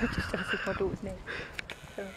I just asked if my daughter's name. So.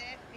entender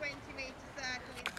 20 metre circle.